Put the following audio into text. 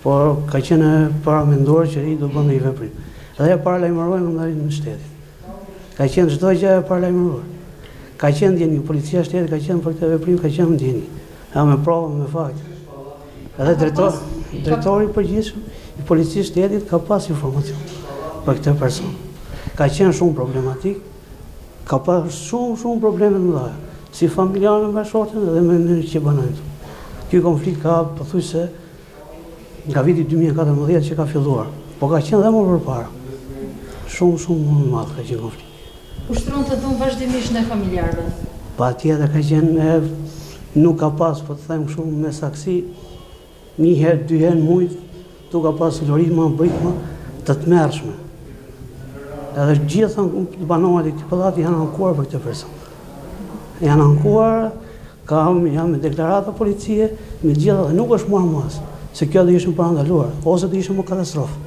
Por ka qenë e paramenduar që ai do bënte një veprim. Dhe e paralajmëruar nga ana e shtetit. Ka qenë çdo gjë e paralajmëruar. Ka qenë në dijeni, policia e shtetit ka qenë për këtë veprim, ka qenë në dijeni. Jam me prova, me fakt. Edhe drejtor, drejtori i përgjithshëm i policisë së shtetit ka pas informacion për këtë person. Ka qenë shumë problematik, Ka pas shumë, shumë probleme të mëdha, si familjare me bashkëshorten edhe me njerëzit që banojnë këtu. Ky konflikt ka ardhur pothuajse nga viti dy mijë e katërmbëdhjetë që ka filluar, po ka qenë dhe më përpara. Shumë, shumë më i madh ka qenë konflikti. Ushtronte dhunë vazhdimisht ndaj familjarëve? Patjetër, ka qenë, nuk ka pas, po ta them kështu me saktësi, Një herë, dy herë në muaj, këtu ka pas ulërima, britma, të tmerrshme. Edhe gjithë banorët e këtij pallati janë ankuar për këtë person. Janë ankuar, kam, jam me deklarata policie, me gjithë ato dhe nuk është marrë masë, se kjo do ishte parandaluar, ose do ishte më katastrofë.